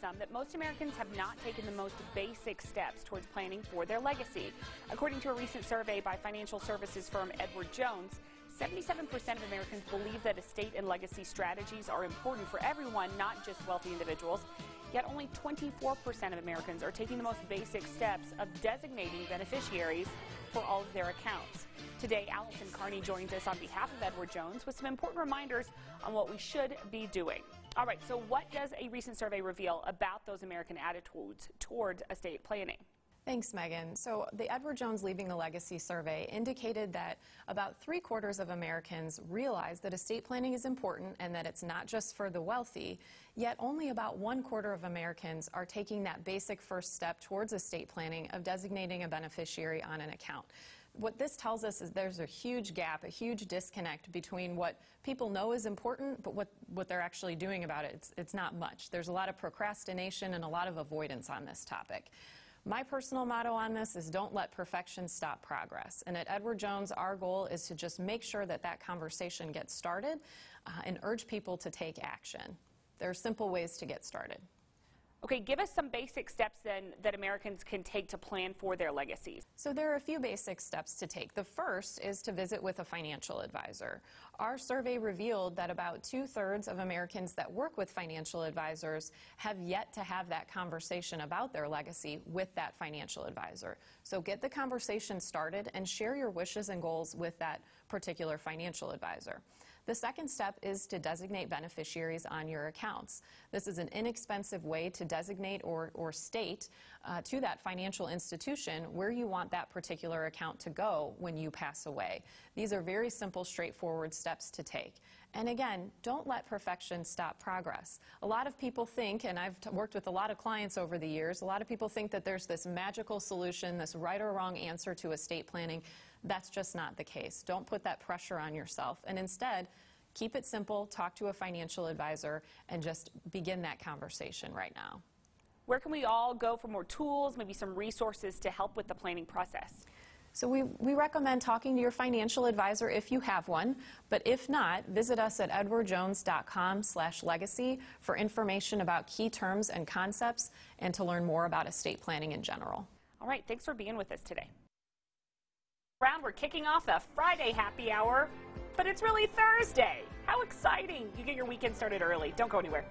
some that most Americans have not taken the most basic steps towards planning for their legacy. According to a recent survey by financial services firm Edward Jones, 77% of Americans believe that estate and legacy strategies are important for everyone, not just wealthy individuals. Yet only 24% of Americans are taking the most basic steps of designating beneficiaries for all of their accounts. Today, Allison Carney joins us on behalf of Edward Jones with some important reminders on what we should be doing. All right, so what does a recent survey reveal about those American attitudes toward estate planning? Thanks, Megan. So, the Edward Jones Leaving a Legacy survey indicated that about three quarters of Americans realize that estate planning is important and that it's not just for the wealthy, yet only about one quarter of Americans are taking that basic first step towards estate planning of designating a beneficiary on an account. What this tells us is there's a huge gap, a huge disconnect between what people know is important, but what, what they're actually doing about it. It's, it's not much. There's a lot of procrastination and a lot of avoidance on this topic. My personal motto on this is don't let perfection stop progress. And at Edward Jones, our goal is to just make sure that that conversation gets started uh, and urge people to take action. There are simple ways to get started. Okay, give us some basic steps then that Americans can take to plan for their legacies. So there are a few basic steps to take. The first is to visit with a financial advisor. Our survey revealed that about two-thirds of Americans that work with financial advisors have yet to have that conversation about their legacy with that financial advisor. So get the conversation started and share your wishes and goals with that particular financial advisor. The second step is to designate beneficiaries on your accounts. This is an inexpensive way to designate or, or state uh, to that financial institution where you want that particular account to go when you pass away. These are very simple, straightforward steps to take. And again, don't let perfection stop progress. A lot of people think, and I've worked with a lot of clients over the years, a lot of people think that there's this magical solution, this right or wrong answer to estate planning. That's just not the case. Don't put that pressure on yourself. And instead, keep it simple, talk to a financial advisor, and just begin that conversation right now. Where can we all go for more tools, maybe some resources to help with the planning process? So we, we recommend talking to your financial advisor if you have one, but if not, visit us at edwardjones.com slash legacy for information about key terms and concepts and to learn more about estate planning in general. All right, thanks for being with us today. Round, we're kicking off a Friday happy hour, but it's really Thursday. How exciting! You get your weekend started early. Don't go anywhere.